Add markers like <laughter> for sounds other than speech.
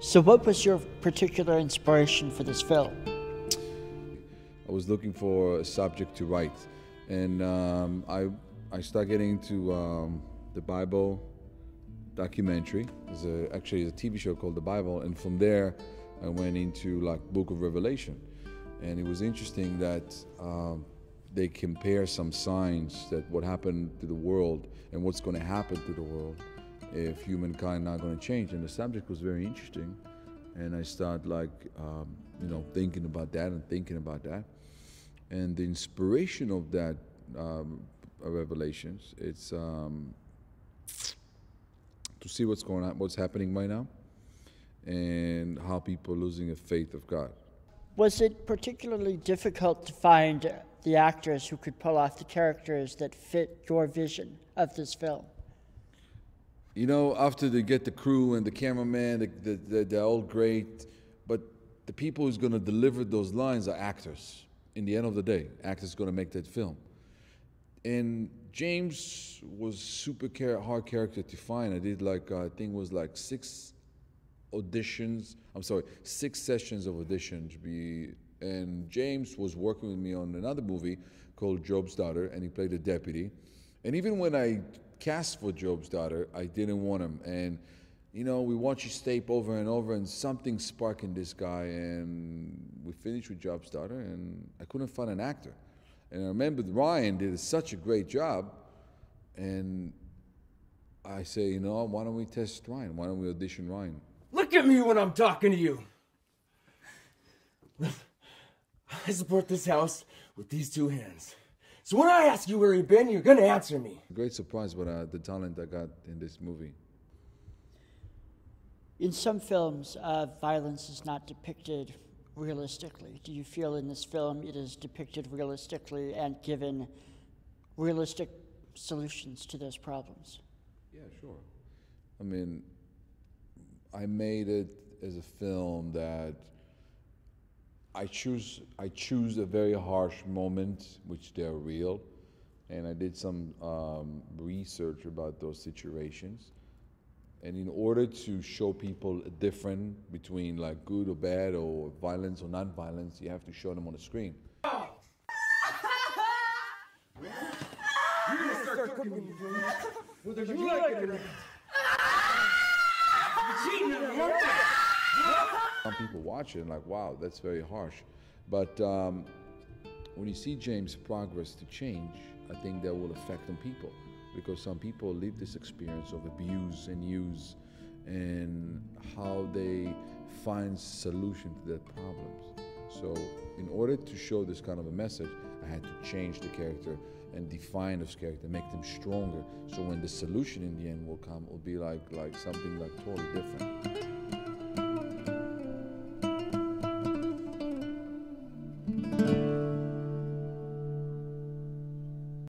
So, what was your particular inspiration for this film? I was looking for a subject to write, and um, I I started getting into um, the Bible documentary. There's a, actually a TV show called The Bible, and from there I went into like Book of Revelation, and it was interesting that um, they compare some signs that what happened to the world and what's going to happen to the world if humankind not going to change. And the subject was very interesting, and I started like um, you know thinking about that and thinking about that, and the inspiration of that um, revelations. It's um, to see what's going on, what's happening right now, and how people are losing a faith of God. Was it particularly difficult to find the actors who could pull off the characters that fit your vision of this film? You know, after they get the crew and the cameraman, the, the, the, they're all great, but the people who's going to deliver those lines are actors. In the end of the day, actors going to make that film. And James was super char- hard character to find. I did like uh, I think it was like six auditions. I'm sorry, six sessions of auditions. Be and James was working with me on another movie called Job's Daughter, and he played a deputy. And even when I cast for Job's Daughter, I didn't want him. And you know, we watch his tape over and over, and something sparked in this guy, and we finished with Job's Daughter, and I couldn't find an actor. And I remember Ryan did such a great job, and I say, you know, why don't we test Ryan? Why don't we audition Ryan? Look at me when I'm talking to you. <laughs> I support this house with these two hands. So when I ask you where you've been, you're gonna answer me. Great surprise, but uh, the talent I got in this movie. In some films, uh, violence is not depicted realistically. Do you feel in this film it is depicted realistically and given realistic solutions to those problems? Yeah, sure. I mean, I made it as a film that I choose I choose a very harsh moment, which they're real, and I did some um, research about those situations. And in order to show people a difference between like good or bad or violence or non-violence, you have to show them on the screen. Whether you like it or not. Some people watch it and like, wow, that's very harsh. But um, when you see James' progress to change, I think that will affect on people because some people live this experience of abuse and use and how they find solution to their problems. So in order to show this kind of a message, I had to change the character and define this character, make them stronger. So when the solution in the end will come, it'll be like like something like totally different.